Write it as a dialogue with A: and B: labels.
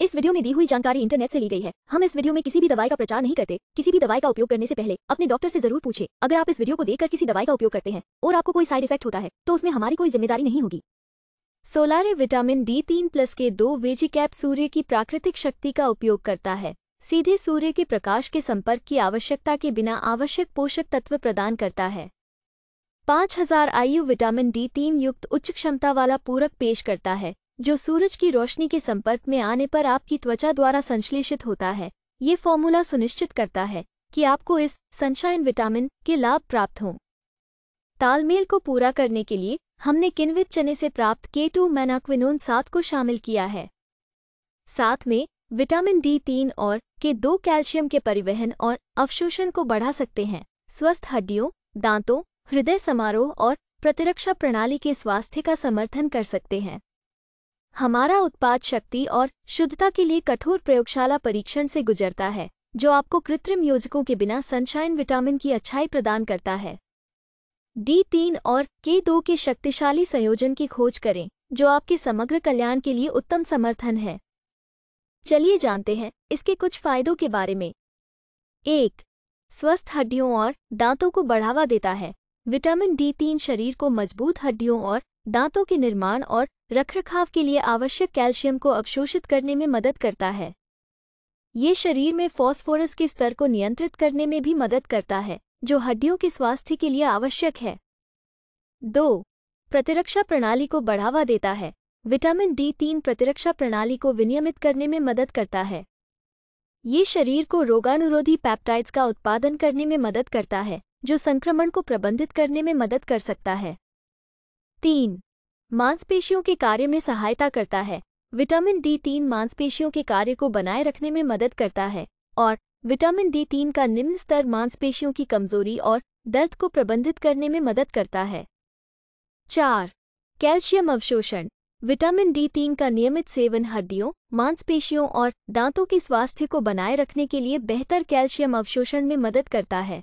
A: इस वीडियो में दी हुई जानकारी इंटरनेट से ली गई है। हम इस वीडियो में किसी भी दवाई का प्रचार नहीं करते। किसी भी दवाई का उपयोग करने से पहले अपने डॉक्टर से ज़रूर पूछे। अगर आप इस वीडियो को देखकर किसी दवाई का उपयोग करते हैं और आपको कोई साइड इफ़ेक्ट होता है तो उसमें हमारी कोई ज़िम्मेदारी नहीं होगी। सोलारे विटामिन डी तीन प्लस के दो वेजिकैप सूर्य की प्राकृतिक शक्ति का उपयोग करता है। सीधे सूर्य के प्रकाश के संपर्क की आवश्यकता के बिना आवश्यक पोषक तत्व प्रदान करता है। पाँच हज़ार आयु विटामिन डी तीन युक्त उच्च क्षमता वाला पूरक पेश करता है। जो सूरज की रोशनी के संपर्क में आने पर आपकी त्वचा द्वारा संश्लेषित होता है। ये फॉर्मूला सुनिश्चित करता है कि आपको इस सनशाइन विटामिन के लाभ प्राप्त हों। तालमेल को पूरा करने के लिए हमने किनवित चने से प्राप्त के टू मैनाक्विनोन सात को शामिल किया है। साथ में विटामिन डी तीन और के दो कैल्शियम के परिवहन और अवशोषण को बढ़ा सकते हैं। स्वस्थ हड्डियों, दांतों, हृदय समारोह और प्रतिरक्षा प्रणाली के स्वास्थ्य का समर्थन कर सकते हैं। हमारा उत्पाद शक्ति और शुद्धता के लिए कठोर प्रयोगशाला परीक्षण से गुजरता है, जो आपको कृत्रिम योजकों के बिना सनशाइन विटामिन की अच्छाई प्रदान करता है। डी तीन और के दो के शक्तिशाली संयोजन की खोज करें, जो आपके समग्र कल्याण के लिए उत्तम समर्थन है। चलिए जानते हैं, इसके कुछ फायदों के बारे में। एक, स्वस्थ हड्डियों और दांतों को बढ़ावा देता है। विटामिन डी तीन शरीर को मज़बूत हड्डियों और दांतों के निर्माण और रखरखाव के लिए आवश्यक कैल्शियम को अवशोषित करने में मदद करता है। ये शरीर में फॉस्फोरस के स्तर को नियंत्रित करने में भी मदद करता है, जो हड्डियों के स्वास्थ्य के लिए आवश्यक है। दो, प्रतिरक्षा प्रणाली को बढ़ावा देता है। विटामिन डी तीन प्रतिरक्षा प्रणाली को विनियमित करने में मदद करता है। ये शरीर को रोगानुरोधी पैप्टाइड्स का उत्पादन करने में मदद करता है, जो संक्रमण को प्रबंधित करने में मदद कर सकता है। तीन मांसपेशियों के कार्य में सहायता करता है। विटामिन डी तीन मांसपेशियों के कार्य को बनाए रखने में मदद करता है और विटामिन डी तीन का निम्न स्तर मांसपेशियों की कमज़ोरी और दर्द को प्रबंधित करने में मदद करता है। चार, कैल्शियम अवशोषण। विटामिन डी तीन का नियमित सेवन हड्डियों, मांसपेशियों और दांतों के स्वास्थ्य को बनाए रखने के लिए बेहतर कैल्शियम अवशोषण में मदद करता है।